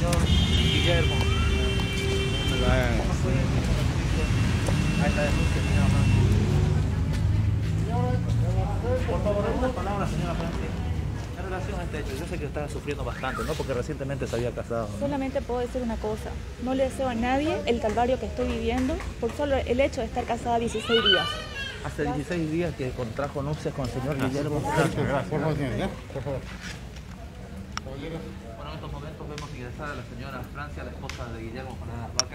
señor Guillermo. Ahí está denuncia, señora Francia. Por favor, una palabra, señora Francia. En relación a este hecho, yo sé que está sufriendo bastante, ¿no? Porque recientemente se había casado. ¿no? Solamente puedo decir una cosa, no le deseo a nadie el calvario que estoy viviendo por solo el hecho de estar casada 16 días. Hace 16 días que contrajo nupcias con el señor Guillermo. Gracias, gracias. Por favor, señor. Por favor. Bueno, en estos momentos vemos ingresar a la señora Francia, la esposa de Guillermo Vaca.